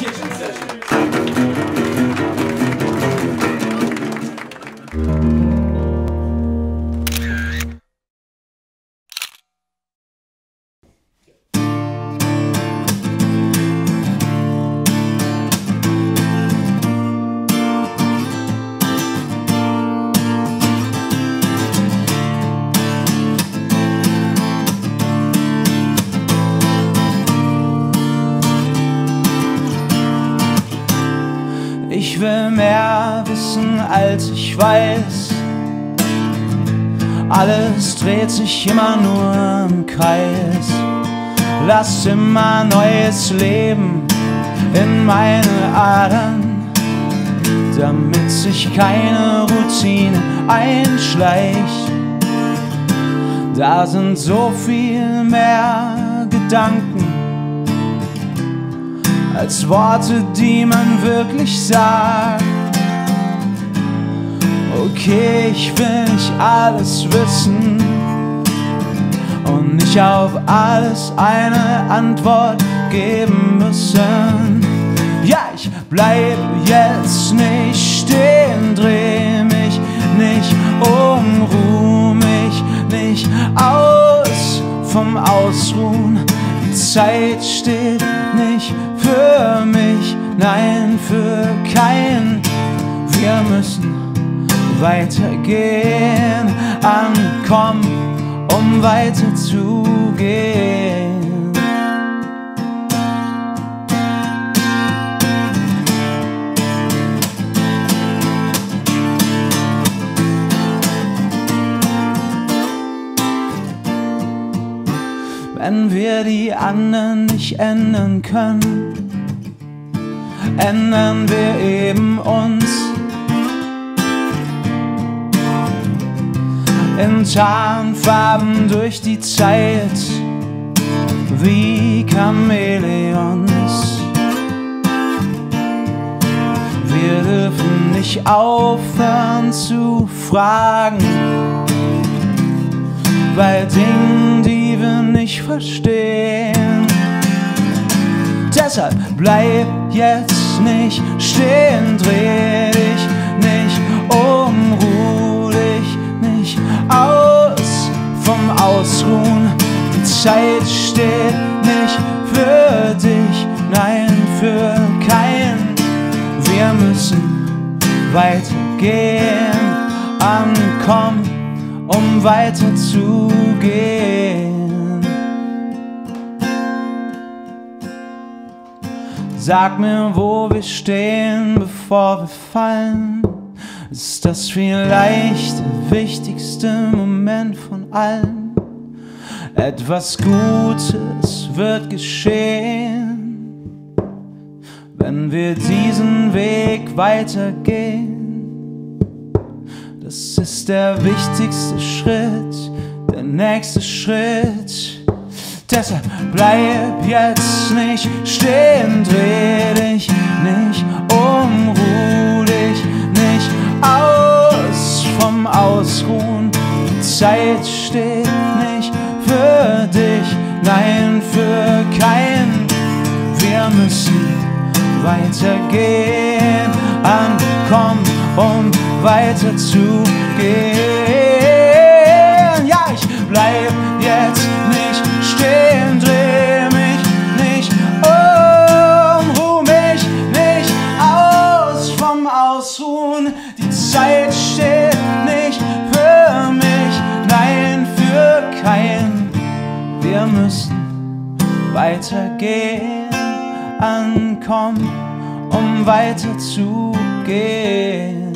Kitchen Session. Ich will mehr wissen, als ich weiß. Alles dreht sich immer nur im Kreis. Lass immer neues Leben in meine Adern, damit sich keine Routine einschleicht. Da sind so viel mehr Gedanken als Worte, die man wirklich sagt. Okay, ich will nicht alles wissen und nicht auf alles eine Antwort geben müssen. Ja, ich bleib jetzt nicht Zeit steht nicht für mich, nein, für keinen. Wir müssen weitergehen, ankommen, um weiterzugehen. Wenn wir die anderen nicht ändern können, ändern wir eben uns. In Tarnfarben durch die Zeit, wie Chamäleons. Wir dürfen nicht aufhören zu fragen, bei Dingen, die wir nicht verstehen. Deshalb bleib jetzt nicht stehen, dreh dich nicht um, ruh dich nicht aus vom Ausruhen. Die Zeit steht nicht für dich, nein, für keinen. Wir müssen weitergehen, ankommen, um weiterzugehen. Sag mir, wo wir stehen, bevor wir fallen. Ist das vielleicht der wichtigste Moment von allen? Etwas Gutes wird geschehen, wenn wir diesen Weg weitergehen. Das ist der wichtigste Schritt, der nächste Schritt. Deshalb bleib jetzt nicht stehen, dreh dich nicht um, ruh dich nicht aus vom Ausruhen. Die Zeit steht nicht für dich, nein, für keinen. Wir müssen weitergehen, ankommen, um weiterzugehen. Ausruhen. Die Zeit steht nicht für mich, nein, für keinen. Wir müssen weitergehen, ankommen, um weiterzugehen.